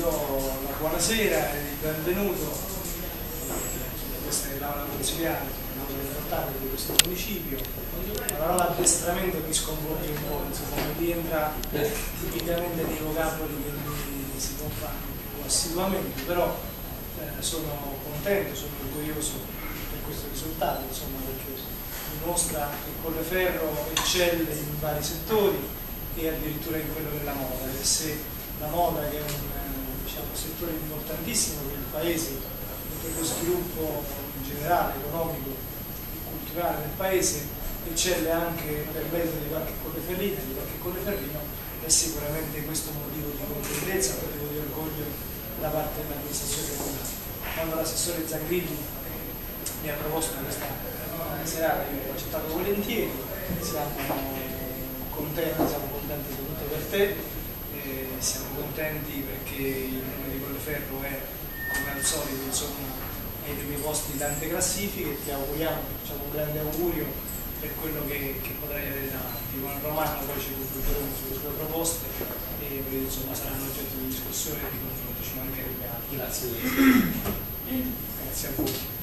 do la buonasera e il benvenuto. Questa è l'aula consigliare, importante di questo municipio. La parola addestramento mi sconvolge un po', insomma, rientra tipicamente nei vocaboli che lui si compra più assiduamente, però eh, sono contento, sono orgoglioso per questo risultato, insomma, perché dimostra che Colleferro eccelle in vari settori e addirittura in quello della moda. E se la moda che è un eh, diciamo, settore importantissimo per il paese per lo sviluppo in generale, economico e culturale del paese, eccelle anche per mezzo di qualche colleferrina, di qualche colleferrino, è sicuramente questo motivo di contentezza, motivo di orgoglio da parte dell'amministrazione comunale. Quando l'assessore Zangrilli mi ha proposto questa serata, io ho accettato volentieri, siamo contenti, siamo contenti soprattutto per te, eh, siamo contenti perché il nome di Colleferro è come al solito insomma ai primi posti di tante classifiche, ti auguriamo, facciamo un grande augurio per quello che, che potrai avere davanti. Con Romano poi ci confronteremo sulle sue proposte e insomma saranno oggetto di discussione e di confronto, ci mancherebbe altro. Grazie. Grazie a voi.